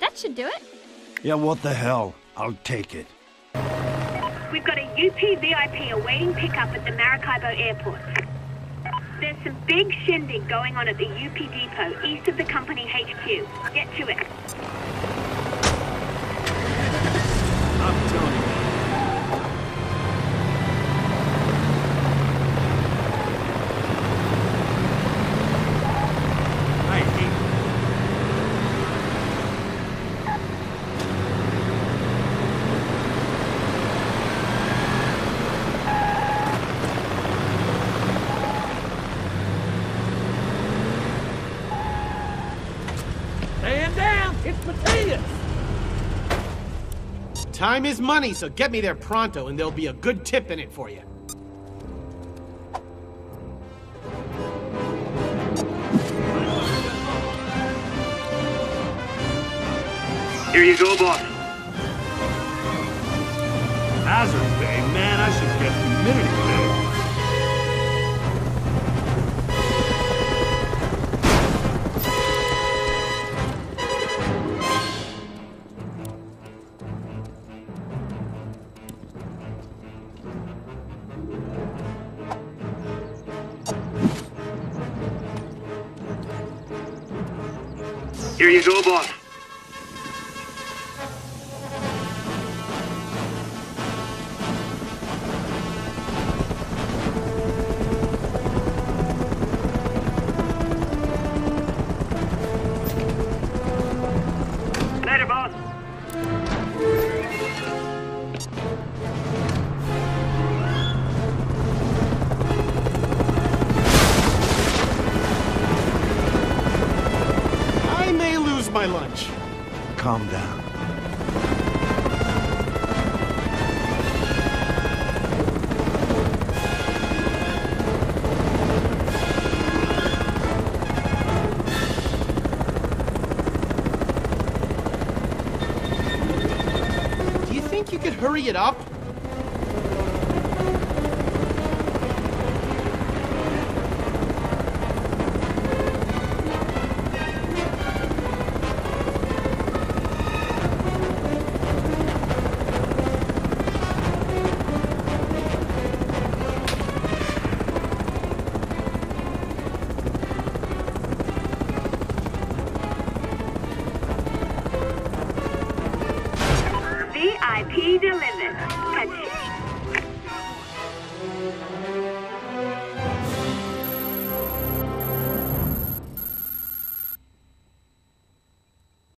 That should do it. Yeah, what the hell? I'll take it. We've got a UP VIP awaiting pickup at the Maracaibo Airport. There's some big shindig going on at the UP depot east of the company HQ. Get to it. Down! It's Time is money, so get me there pronto and there'll be a good tip in it for you. Here you go, boss. Hazard pay, man, I should get humidity pay. Here you go, boss. Later, boss. Calm down. Do you think you could hurry it up? VIP delivered.